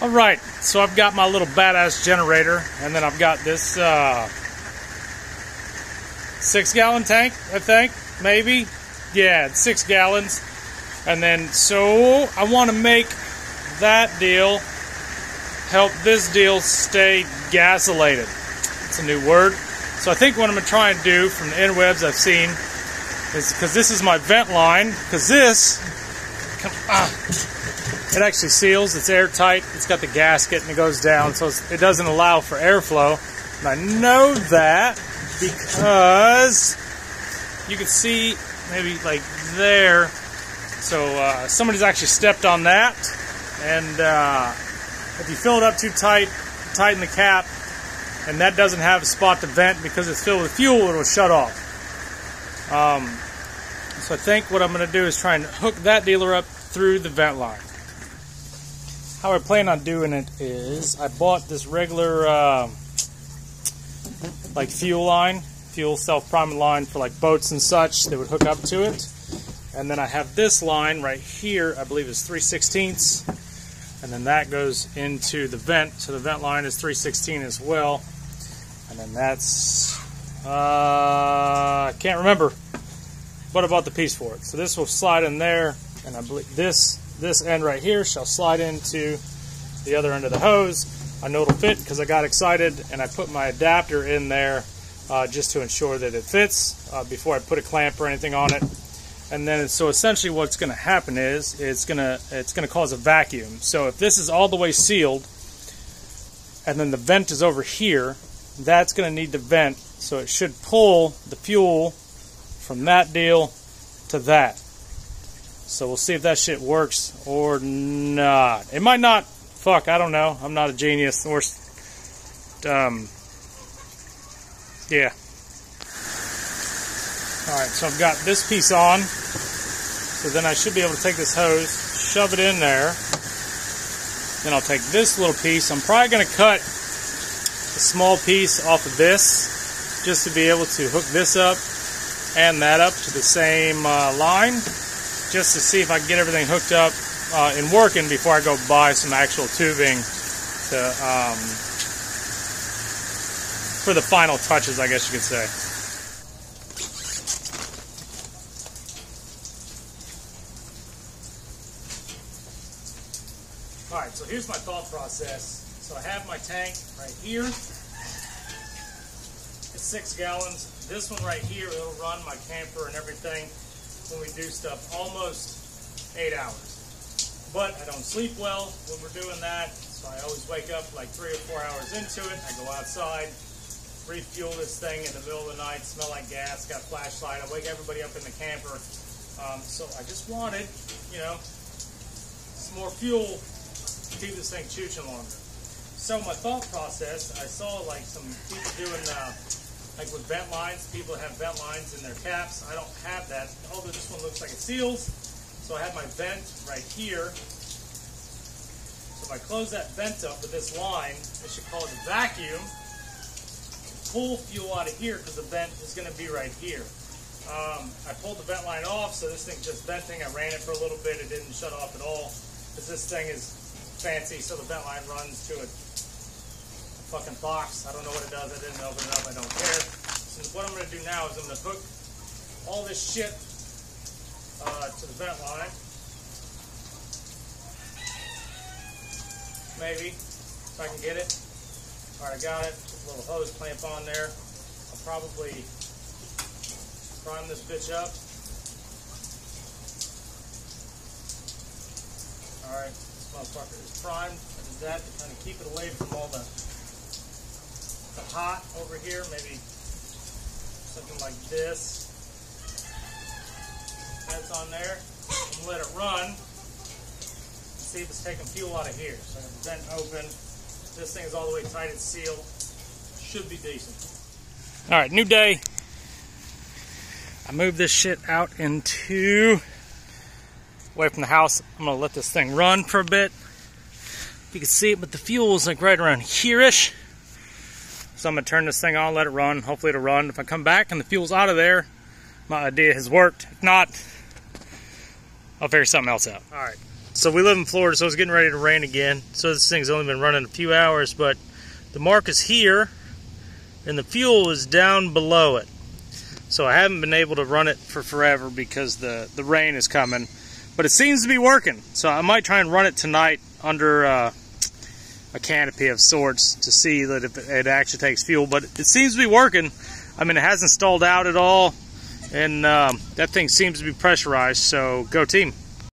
All right, so I've got my little badass generator, and then I've got this uh, six gallon tank, I think, maybe. Yeah, six gallons. And then, so I want to make that deal help this deal stay gasolated. It's a new word. So I think what I'm going to try and do from the interwebs I've seen is because this is my vent line, because this, come, ah, it actually seals, it's airtight, it's got the gasket and it goes down, so it doesn't allow for airflow. And I know that because you can see maybe like there. So uh, somebody's actually stepped on that, and uh, if you fill it up too tight, tighten the cap, and that doesn't have a spot to vent because it's filled with fuel, it'll shut off. Um, so I think what I'm going to do is try and hook that dealer up through the vent line how I plan on doing it is I bought this regular uh, like fuel line, fuel self-priming line for like boats and such that would hook up to it. And then I have this line right here, I believe is 3 16ths. And then that goes into the vent. So the vent line is 316 as well. And then that's, uh, I can't remember what bought the piece for it. So this will slide in there. And I believe this this end right here shall slide into the other end of the hose. I know it'll fit because I got excited and I put my adapter in there uh, just to ensure that it fits uh, before I put a clamp or anything on it. And then, so essentially what's going to happen is it's going to it's going to cause a vacuum. So if this is all the way sealed and then the vent is over here, that's going to need the vent. So it should pull the fuel from that deal to that. So we'll see if that shit works or not. It might not. Fuck, I don't know. I'm not a genius. Or, um, yeah. Alright, so I've got this piece on. So then I should be able to take this hose, shove it in there. Then I'll take this little piece. I'm probably going to cut a small piece off of this just to be able to hook this up and that up to the same uh, line just to see if I can get everything hooked up uh, and working before I go buy some actual tubing to um, for the final touches, I guess you could say. All right, so here's my thought process. So I have my tank right here. It's six gallons. This one right here, it'll run my camper and everything when we do stuff almost eight hours. But I don't sleep well when we're doing that, so I always wake up like three or four hours into it. I go outside, refuel this thing in the middle of the night, smell like gas, got flashlight. I wake everybody up in the camper. Um, so I just wanted, you know, some more fuel to keep this thing chooching longer. So my thought process, I saw like some people doing uh, like with vent lines, people have vent lines in their caps. I don't have that, looks like it seals. So I have my vent right here. So if I close that vent up with this line, it should cause a vacuum. Pull fuel out of here because the vent is going to be right here. Um, I pulled the vent line off, so this thing's just venting. I ran it for a little bit. It didn't shut off at all because this thing is fancy, so the vent line runs to a fucking box. I don't know what it does. I didn't open it up. I don't care. So what I'm going to do now is I'm going to hook all this shit the line. Maybe, if I can get it. All right, I got it. A little hose clamp on there. I'll probably prime this bitch up. All right, this motherfucker is primed. I did that to kind of keep it away from all the the hot over here, maybe something like this. That's on there. And let it run. See if it's taking fuel out of here. So I have the vent open. This thing is all the way tight, it's sealed. Should be decent. All right, new day. I moved this shit out into away from the house. I'm gonna let this thing run for a bit. If you can see it, but the fuel is like right around here-ish. So I'm gonna turn this thing on, let it run. Hopefully it'll run. If I come back and the fuel's out of there, my idea has worked. If not, I'll figure something else out. All right, So we live in Florida, so it's getting ready to rain again. So this thing's only been running a few hours, but the mark is here, and the fuel is down below it. So I haven't been able to run it for forever because the, the rain is coming. But it seems to be working. So I might try and run it tonight under uh, a canopy of sorts to see that if it actually takes fuel. But it seems to be working. I mean, it hasn't stalled out at all. And um, that thing seems to be pressurized, so go team.